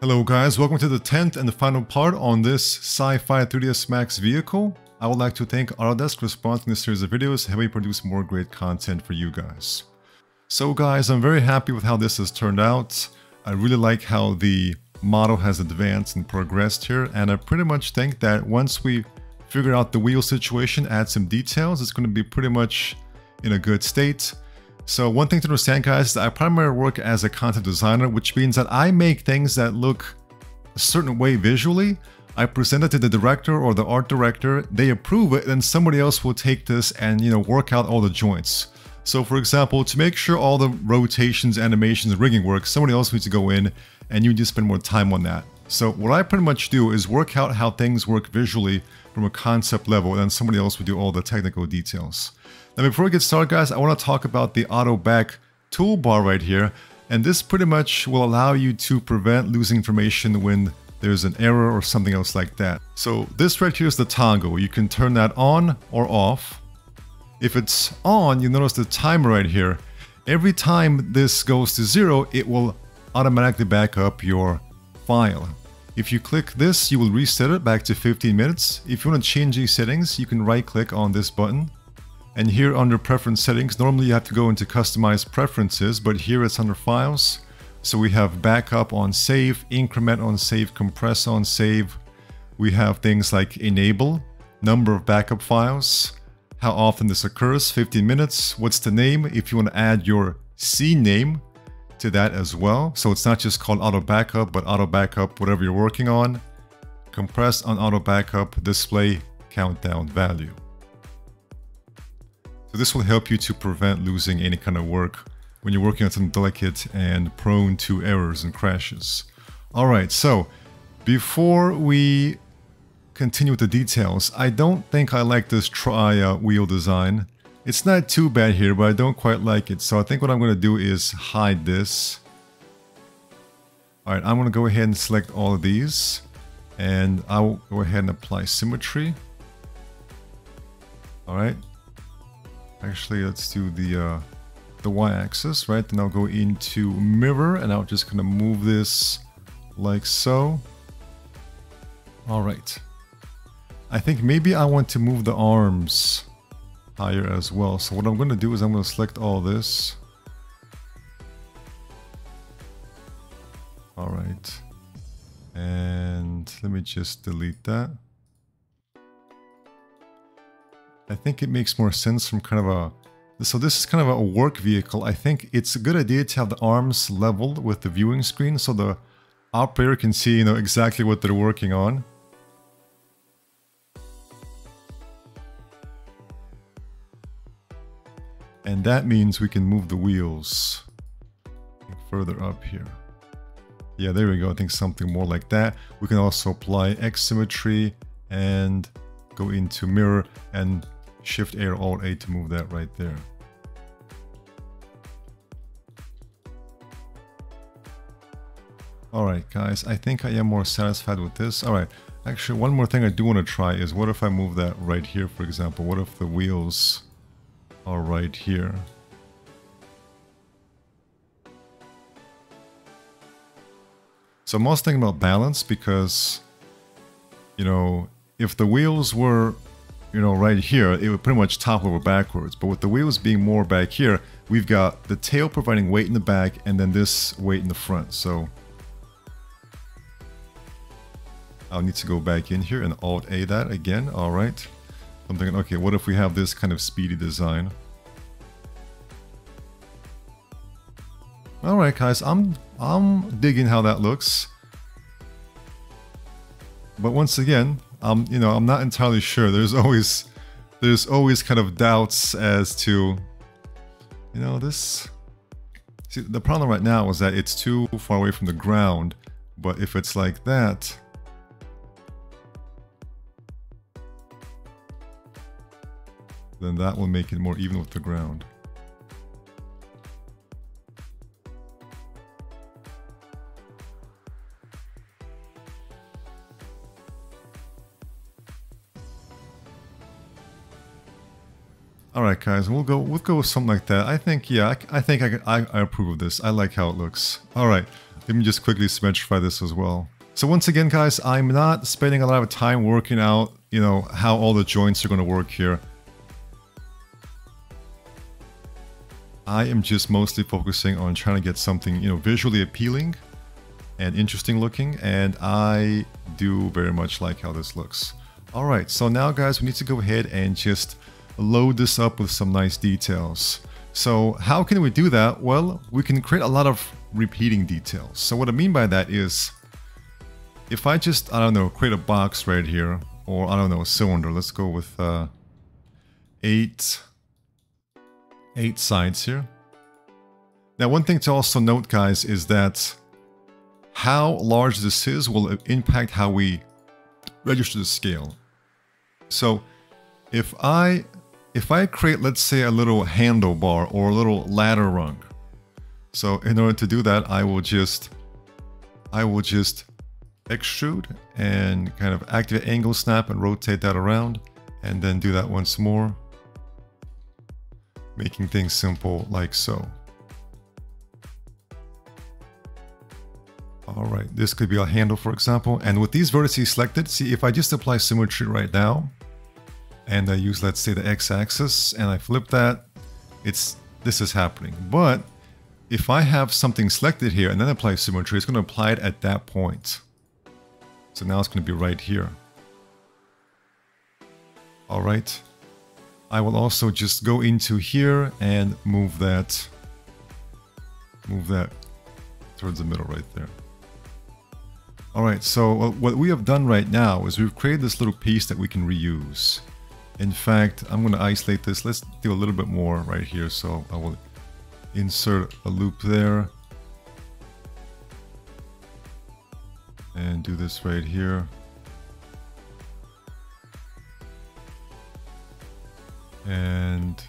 Hello guys, welcome to the 10th and the final part on this Sci-Fi 3ds Max vehicle. I would like to thank Autodesk for sponsoring this series of videos, helping produce more great content for you guys. So guys, I'm very happy with how this has turned out. I really like how the model has advanced and progressed here, and I pretty much think that once we figure out the wheel situation, add some details, it's going to be pretty much in a good state. So one thing to understand guys is that I primarily work as a content designer, which means that I make things that look a certain way visually. I present it to the director or the art director, they approve it, and somebody else will take this and you know work out all the joints. So for example, to make sure all the rotations, animations, rigging work, somebody else needs to go in and you need to spend more time on that. So what I pretty much do is work out how things work visually from a concept level, and then somebody else would do all the technical details. Now before we get started guys, I want to talk about the auto backup toolbar right here. And this pretty much will allow you to prevent losing information when there's an error or something else like that. So this right here is the toggle. You can turn that on or off. If it's on, you notice the timer right here. Every time this goes to zero, it will automatically back up your file. If you click this, you will reset it back to 15 minutes. If you want to change these settings, you can right click on this button and here under preference settings, normally you have to go into customize preferences, but here it's under files. So we have backup on save, increment on save, compress on save. We have things like enable, number of backup files, how often this occurs, 15 minutes, what's the name, if you want to add your scene name to that as well. So it's not just called auto backup, but auto backup whatever you're working on. Compress on auto backup, display countdown value. So this will help you to prevent losing any kind of work when you're working on something delicate and prone to errors and crashes. Alright, so before we continue with the details, I don't think I like this tri wheel design. It's not too bad here, but I don't quite like it. So I think what I'm going to do is hide this. Alright, I'm going to go ahead and select all of these. And I'll go ahead and apply symmetry. Alright, Actually, let's do the uh, the y-axis, right? Then I'll go into mirror and I'll just of move this like so. All right. I think maybe I want to move the arms higher as well. So what I'm going to do is I'm to select all this. All right. And let me just delete that. I think it makes more sense from kind of a... So this is kind of a work vehicle. I think it's a good idea to have the arms leveled with the viewing screen so the operator can see you know, exactly what they're working on. And that means we can move the wheels further up here. Yeah, there we go. I think something more like that. We can also apply X symmetry and go into mirror and Shift Air Alt A to move that right there. Alright guys, I think I am more satisfied with this. Alright, actually one more thing I do want to try is what if I move that right here for example? What if the wheels are right here? So I'm also thinking about balance because, you know, if the wheels were you know, right here, it would pretty much topple over backwards. But with the wheels being more back here, we've got the tail providing weight in the back and then this weight in the front. So I'll need to go back in here and Alt-A that again. All right. I'm thinking, okay, what if we have this kind of speedy design? All right, guys, I'm I'm digging how that looks. But once again, um, you know, I'm not entirely sure. There's always, there's always kind of doubts as to, you know, this. See, the problem right now is that it's too far away from the ground. But if it's like that, then that will make it more even with the ground. All right, guys, we'll go. We'll go with something like that. I think, yeah, I, I think I, I, I approve of this. I like how it looks. All right, Let me just quickly symmetrify this as well. So once again, guys, I'm not spending a lot of time working out, you know, how all the joints are going to work here. I am just mostly focusing on trying to get something, you know, visually appealing and interesting looking, and I do very much like how this looks. Alright, so now guys, we need to go ahead and just load this up with some nice details. So how can we do that? Well, we can create a lot of repeating details. So what I mean by that is, if I just, I don't know, create a box right here, or I don't know, a cylinder, let's go with uh, eight, eight sides here. Now one thing to also note guys is that how large this is will impact how we register the scale. So if I if I create let's say a little handlebar or a little ladder rung. So in order to do that I will just I will just extrude and kind of activate angle snap and rotate that around and then do that once more making things simple like so. All right, this could be a handle, for example. And with these vertices selected, see if I just apply symmetry right now, and I use, let's say, the x-axis, and I flip that, it's this is happening. But if I have something selected here and then apply symmetry, it's going to apply it at that point. So now it's going to be right here. All right. I will also just go into here and move that, move that towards the middle right there. Alright, so what we have done right now is we've created this little piece that we can reuse. In fact, I'm going to isolate this. Let's do a little bit more right here. So I will insert a loop there. And do this right here. And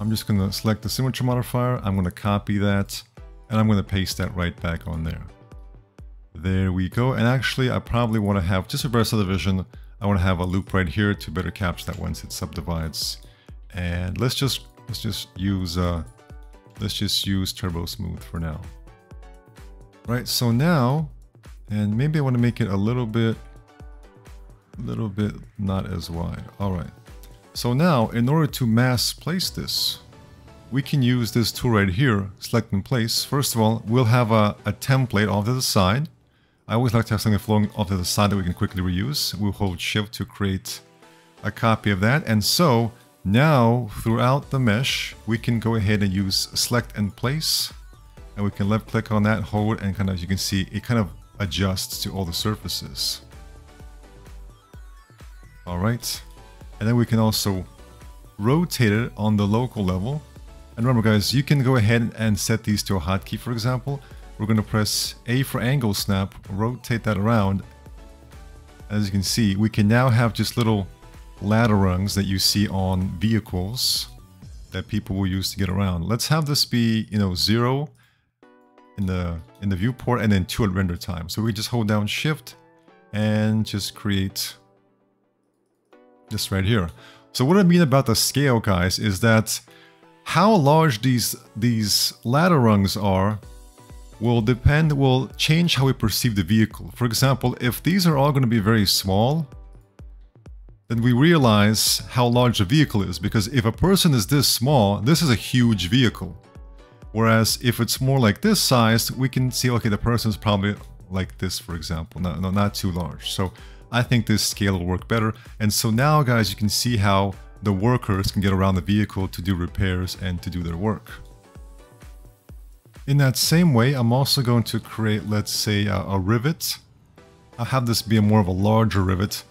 I'm just going to select the symmetry modifier. I'm going to copy that and I'm going to paste that right back on there. There we go. And actually, I probably want to have, just reverse subdivision, I want to have a loop right here to better capture that once it subdivides. And let's just, let's just use, uh, let's just use Turbo Smooth for now. Right, so now, and maybe I want to make it a little bit, a little bit not as wide. All right. So now, in order to mass place this, we can use this tool right here, select and place. First of all, we'll have a, a template off to the side. I always like to have something flowing off to the side that we can quickly reuse. We'll hold shift to create a copy of that. And so now throughout the mesh, we can go ahead and use select and place. And we can left click on that, hold, and kind of, you can see it kind of adjusts to all the surfaces. All right. And then we can also rotate it on the local level. And remember guys, you can go ahead and set these to a hotkey, for example. We're going to press A for angle snap, rotate that around. As you can see, we can now have just little ladder rungs that you see on vehicles that people will use to get around. Let's have this be, you know, zero in the in the viewport and then two at render time. So we just hold down shift and just create this right here. So what I mean about the scale, guys, is that how large these these ladder rungs are will depend, will change how we perceive the vehicle. For example, if these are all going to be very small, then we realize how large the vehicle is. Because if a person is this small, this is a huge vehicle. Whereas if it's more like this size, we can see, okay, the person is probably like this, for example, no, no, not too large. So I think this scale will work better. And so now, guys, you can see how the workers can get around the vehicle to do repairs and to do their work. In that same way, I'm also going to create, let's say, a, a rivet. I'll have this be a more of a larger rivet.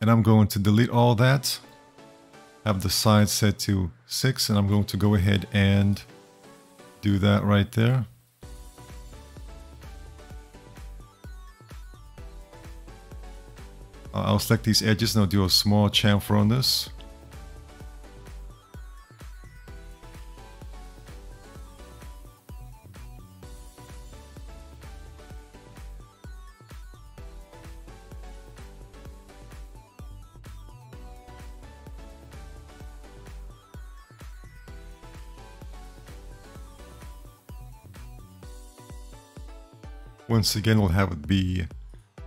And I'm going to delete all that. Have the size set to 6. And I'm going to go ahead and do that right there. I'll select these edges and I'll do a small chamfer on this. Once again, we'll have it be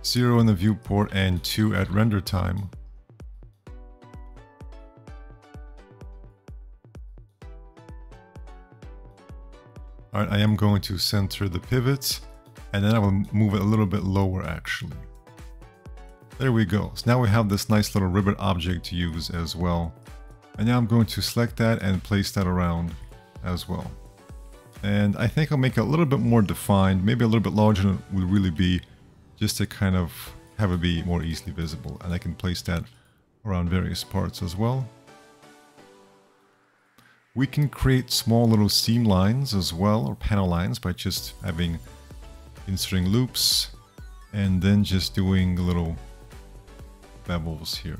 0 in the viewport and 2 at render time. Alright, I am going to center the pivots and then I will move it a little bit lower actually. There we go. So now we have this nice little ribbon object to use as well. And now I'm going to select that and place that around as well. And I think I'll make it a little bit more defined, maybe a little bit larger than it would really be, just to kind of have it be more easily visible. And I can place that around various parts as well. We can create small little seam lines as well, or panel lines, by just having inserting loops and then just doing little bevels here.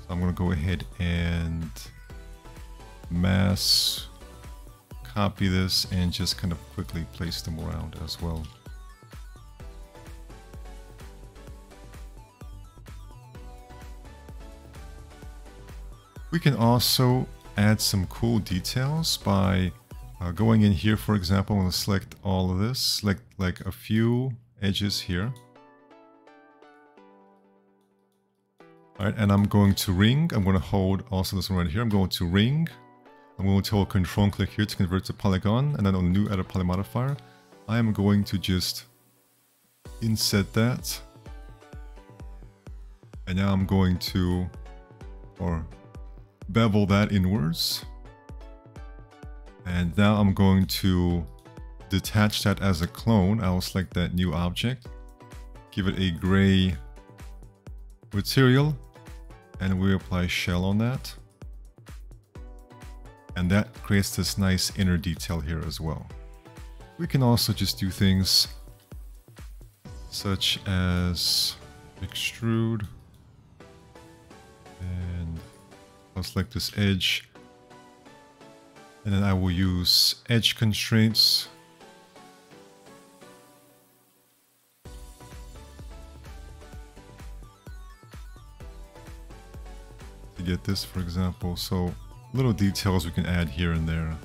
So I'm going to go ahead and mass copy this and just kind of quickly place them around as well. We can also add some cool details by uh, going in here, for example, I'm going to select all of this, select like a few edges here. All right, and I'm going to ring. I'm going to hold also this one right here. I'm going to ring. I'm going to hold control and click here to convert to polygon and then on new add a poly modifier. I am going to just inset that. And now I'm going to, or bevel that inwards. And now I'm going to detach that as a clone. I'll select that new object, give it a gray material, and we apply shell on that. And that creates this nice inner detail here as well. We can also just do things such as extrude and I'll select this edge and then I will use edge constraints. To get this, for example. So little details we can add here and there.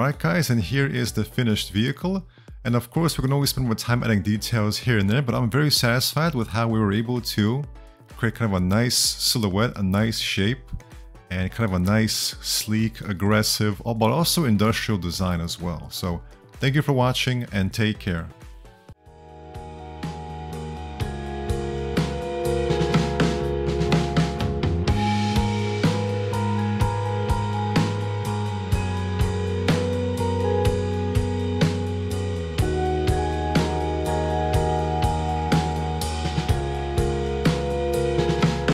Alright guys, and here is the finished vehicle. And of course, we can always spend more time adding details here and there, but I'm very satisfied with how we were able to create kind of a nice silhouette, a nice shape, and kind of a nice, sleek, aggressive, oh, but also industrial design as well. So thank you for watching and take care.